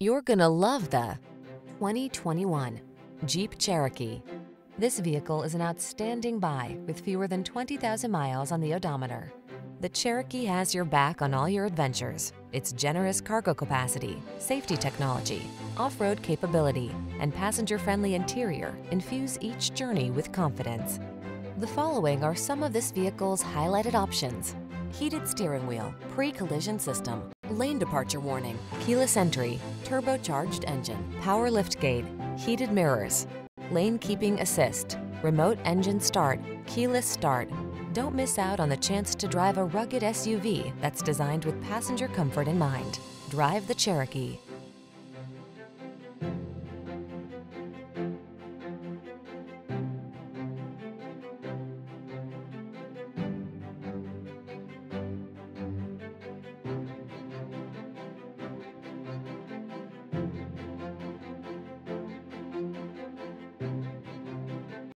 You're gonna love the 2021 Jeep Cherokee. This vehicle is an outstanding buy with fewer than 20,000 miles on the odometer. The Cherokee has your back on all your adventures. Its generous cargo capacity, safety technology, off-road capability, and passenger-friendly interior infuse each journey with confidence. The following are some of this vehicle's highlighted options. Heated steering wheel, pre-collision system, lane departure warning, keyless entry, turbocharged engine, power liftgate, heated mirrors, lane keeping assist, remote engine start, keyless start. Don't miss out on the chance to drive a rugged SUV that's designed with passenger comfort in mind. Drive the Cherokee.